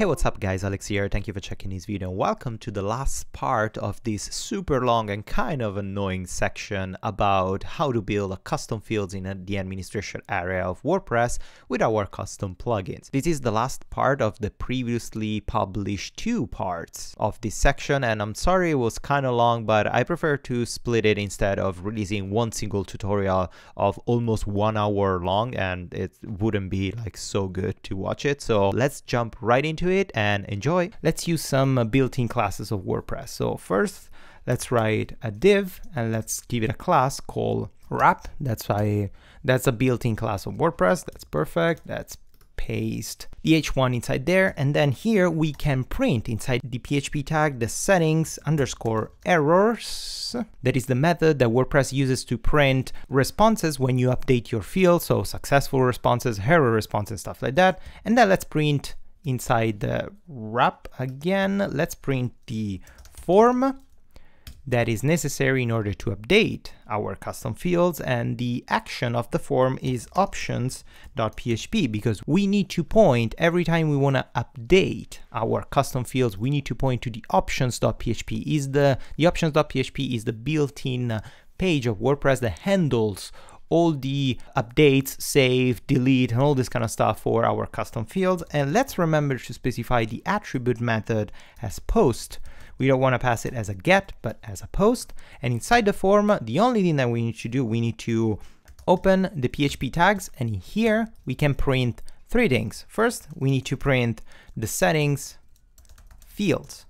Hey, what's up guys, Alex here, thank you for checking this video. Welcome to the last part of this super long and kind of annoying section about how to build a custom fields in the administration area of WordPress with our custom plugins. This is the last part of the previously published two parts of this section and I'm sorry it was kind of long but I prefer to split it instead of releasing one single tutorial of almost one hour long and it wouldn't be like so good to watch it. So let's jump right into it and enjoy. Let's use some uh, built-in classes of WordPress. So first, let's write a div and let's give it a class called wrap. That's why that's a built-in class of WordPress. That's perfect. That's paste the h1 inside there and then here we can print inside the php tag the settings underscore errors that is the method that wordpress uses to print responses when you update your field so successful responses error responses and stuff like that and then let's print inside the wrap again, let's print the form that is necessary in order to update our custom fields. And the action of the form is options.php because we need to point every time we want to update our custom fields we need to point to the options.php is the the options.php is the built-in page of WordPress that handles all the updates, save, delete, and all this kind of stuff for our custom fields. And let's remember to specify the attribute method as post. We don't want to pass it as a get, but as a post. And inside the form, the only thing that we need to do, we need to open the PHP tags. And here we can print three things. First, we need to print the settings fields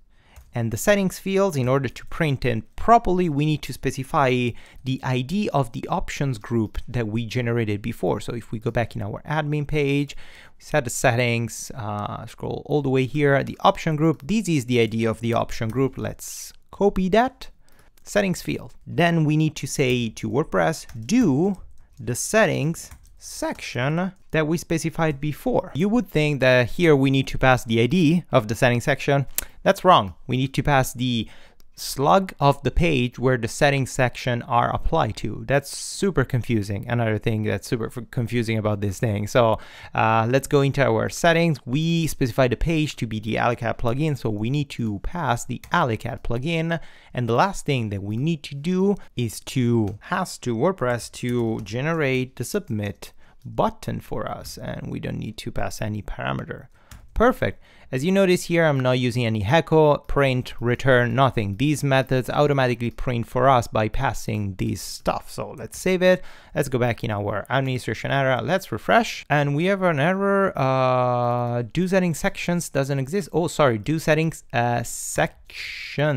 and the settings fields, in order to print it properly, we need to specify the ID of the options group that we generated before. So if we go back in our admin page, set the settings, uh, scroll all the way here, the option group, this is the ID of the option group. Let's copy that, settings field. Then we need to say to WordPress, do the settings section that we specified before. You would think that here we need to pass the ID of the settings section. That's wrong. We need to pass the slug of the page where the settings section are applied to. That's super confusing. Another thing that's super confusing about this thing. So uh, let's go into our settings. We specify the page to be the Alecaddd plugin. So we need to pass the Alecaddd plugin. And the last thing that we need to do is to ask to WordPress to generate the submit button for us. And we don't need to pass any parameter. Perfect. As you notice here, I'm not using any echo, print, return, nothing. These methods automatically print for us by passing this stuff. So let's save it. Let's go back in our administration area. Let's refresh. And we have an error. Uh, do settings sections doesn't exist. Oh, sorry. Do settings uh, sections,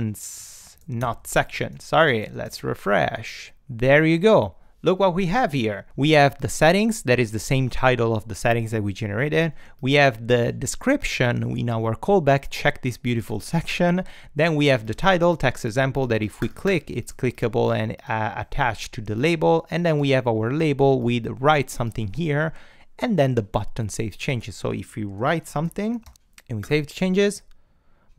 not section. Sorry. Let's refresh. There you go look what we have here. We have the settings, that is the same title of the settings that we generated. We have the description in our callback, check this beautiful section. Then we have the title, text example, that if we click, it's clickable and uh, attached to the label. And then we have our label with write something here. And then the button save changes. So if we write something and we save the changes,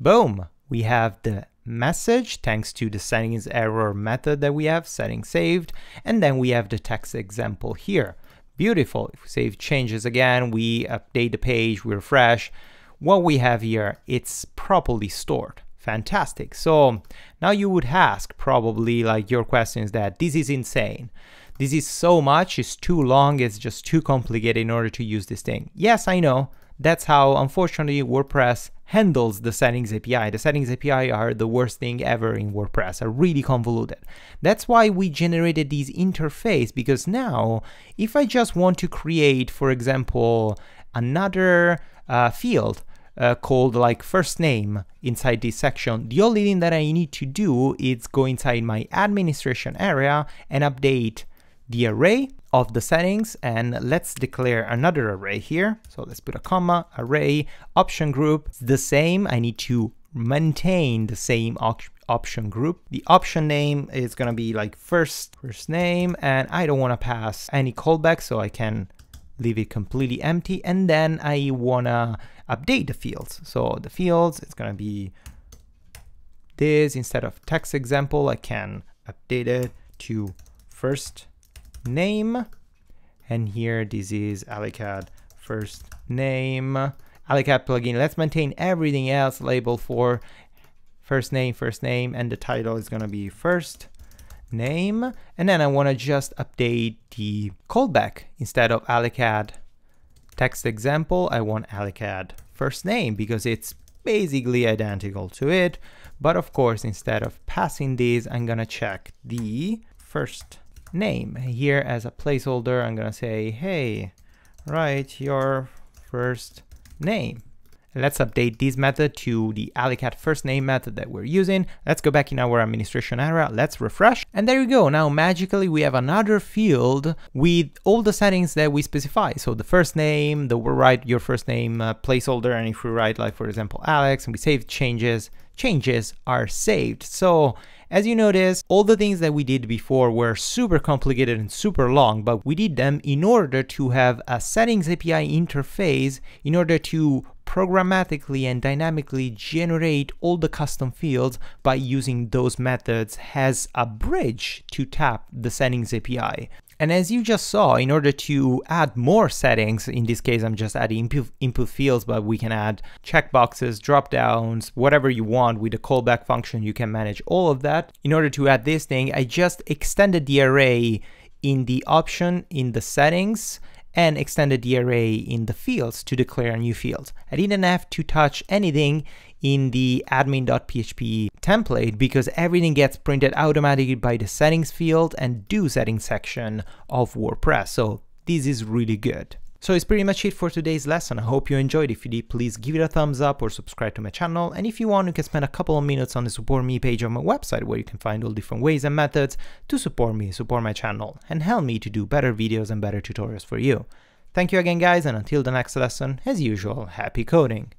boom, we have the message thanks to the settings error method that we have, setting saved, and then we have the text example here. Beautiful. If we save changes again, we update the page, we refresh. What we have here, it's properly stored. Fantastic. So now you would ask probably like your question is that this is insane. This is so much, it's too long, it's just too complicated in order to use this thing. Yes, I know. That's how, unfortunately, WordPress handles the settings API. The settings API are the worst thing ever in WordPress, are really convoluted. That's why we generated this interface, because now, if I just want to create, for example, another uh, field, uh, called like first name inside this section. The only thing that I need to do is go inside my administration area and update the array of the settings and let's declare another array here. So let's put a comma, array, option group, the same. I need to maintain the same op option group. The option name is gonna be like first, first name, and I don't wanna pass any callback so I can leave it completely empty. And then I wanna update the fields. So the fields, it's gonna be this instead of text example, I can update it to first name. And here this is Alecaddd first name. Alecaddd plugin. Let's maintain everything else labeled for first name, first name, and the title is gonna be first name. And then I wanna just update the callback instead of Alecaddd text example, I want Alecaddd first name because it's basically identical to it. But of course, instead of passing these, I'm gonna check the first name. Here as a placeholder, I'm gonna say, hey, write your first name. Let's update this method to the Alecaddd first name method that we're using. Let's go back in our administration area. Let's refresh. And there you go. Now magically we have another field with all the settings that we specify. So the first name, the we write your first name uh, placeholder. And if we write like, for example, Alex and we save changes, changes are saved. So as you notice, all the things that we did before were super complicated and super long, but we did them in order to have a settings API interface in order to programmatically and dynamically generate all the custom fields by using those methods as a bridge to tap the settings API. And as you just saw, in order to add more settings, in this case, I'm just adding input, input fields, but we can add checkboxes, drop downs, whatever you want with the callback function, you can manage all of that. In order to add this thing, I just extended the array in the option in the settings and extended the array in the fields to declare a new field. I didn't have to touch anything in the admin.php template because everything gets printed automatically by the settings field and do settings section of WordPress. So this is really good. So it's pretty much it for today's lesson. I hope you enjoyed. If you did, please give it a thumbs up or subscribe to my channel. And if you want, you can spend a couple of minutes on the support me page on my website where you can find all different ways and methods to support me, support my channel, and help me to do better videos and better tutorials for you. Thank you again guys, and until the next lesson, as usual, happy coding!